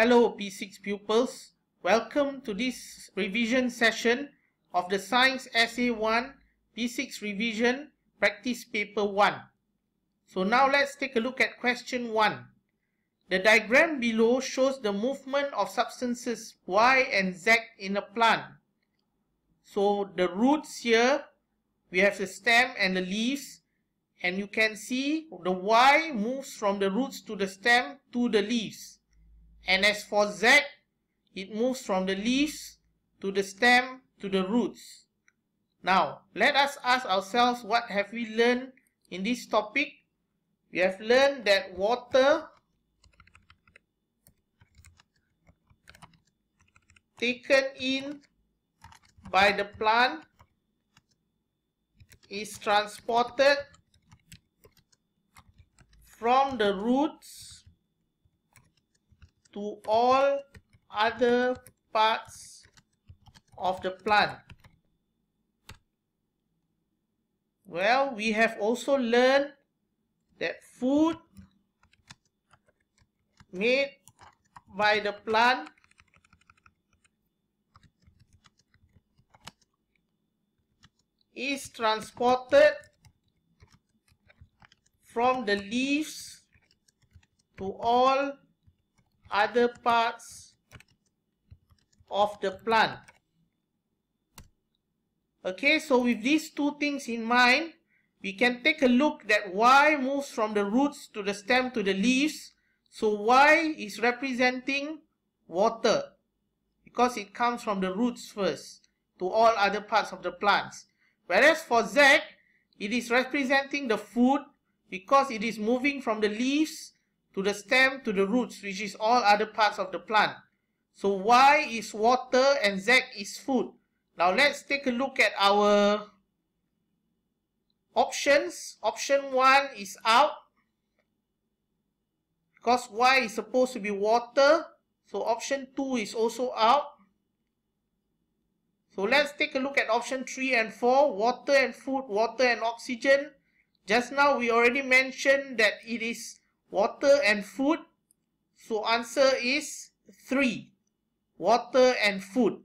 Hello P6 pupils, welcome to this revision session of the Science SA1 P6 Revision Practice Paper 1. So now let's take a look at question 1. The diagram below shows the movement of substances Y and Z in a plant. So the roots here, we have the stem and the leaves and you can see the Y moves from the roots to the stem to the leaves. And as for Z, it moves from the leaves to the stem to the roots. Now, let us ask ourselves what have we learned in this topic? We have learned that water taken in by the plant is transported from the roots to all other parts of the plant. Well, we have also learned that food made by the plant is transported from the leaves to all other parts of the plant. Okay, so with these two things in mind, we can take a look that Y moves from the roots to the stem to the leaves. So Y is representing water because it comes from the roots first to all other parts of the plants. Whereas for Z, it is representing the food because it is moving from the leaves to the stem to the roots, which is all other parts of the plant. So Y is water and Z is food. Now let's take a look at our options. Option 1 is out. Because Y is supposed to be water. So option 2 is also out. So let's take a look at option 3 and 4, water and food, water and oxygen. Just now we already mentioned that it is water and food. So answer is 3, water and food.